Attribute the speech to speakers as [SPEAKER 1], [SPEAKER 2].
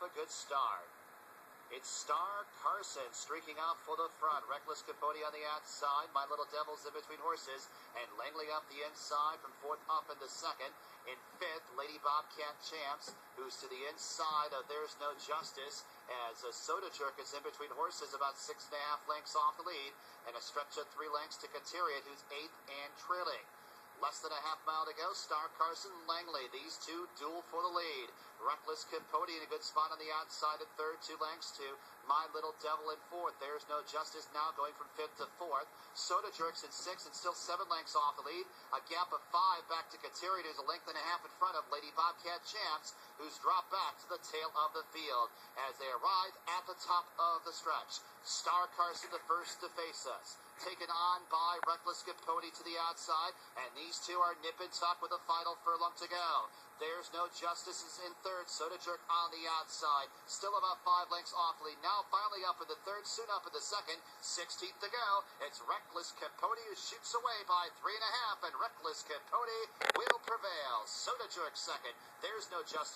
[SPEAKER 1] a good start. It's Star Carson streaking out for the front. Reckless Capote on the outside. My Little Devils in between horses. And Langley up the inside from fourth up in the second. In fifth, Lady Bobcat Champs, who's to the inside of There's No Justice. As a Soda Jerk is in between horses, about six and a half lengths off the lead. And a stretch of three lengths to Catariot, who's eighth and trailing. Less than a half mile to go. Star Carson Langley. These two duel for the lead. Reckless Capote in a good spot on the outside at third. Two lengths to My Little Devil in fourth. There's no justice now going from fifth to fourth. Soda Jerks in sixth and still seven lengths off the lead. A gap of five back to Kateri, who's a length and a half in front of Lady Bobcat Champs, who's dropped back to the tail of the field as they arrive at the top of the stretch. Star Carson the first to face us taken on by Reckless Capote to the outside, and these two are nip and tuck with a final furlong to go. There's no justice is in third. Soda Jerk on the outside. Still about five lengths off lead. Finally up in the third, soon up in the second. 16th to go. It's Reckless Capote who shoots away by three and a half, and Reckless Capote will prevail. Soda Jerk second. There's no justice.